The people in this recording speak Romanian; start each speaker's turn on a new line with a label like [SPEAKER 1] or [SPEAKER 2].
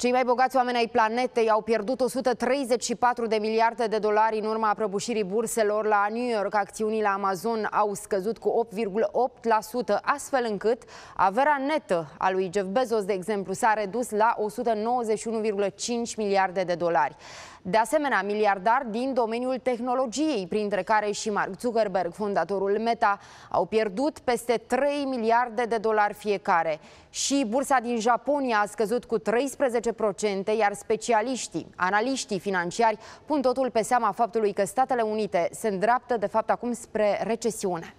[SPEAKER 1] Cei mai bogați oameni ai planetei au pierdut 134 de miliarde de dolari în urma prăbușirii burselor la New York. Acțiunile Amazon au scăzut cu 8,8%, astfel încât averea netă a lui Jeff Bezos, de exemplu, s-a redus la 191,5 miliarde de dolari. De asemenea, miliardari din domeniul tehnologiei, printre care și Mark Zuckerberg, fondatorul Meta, au pierdut peste 3 miliarde de dolari fiecare. Și bursa din Japonia a scăzut cu 13%, iar specialiștii, analiștii financiari pun totul pe seama faptului că Statele Unite se îndreaptă de fapt acum spre recesiune.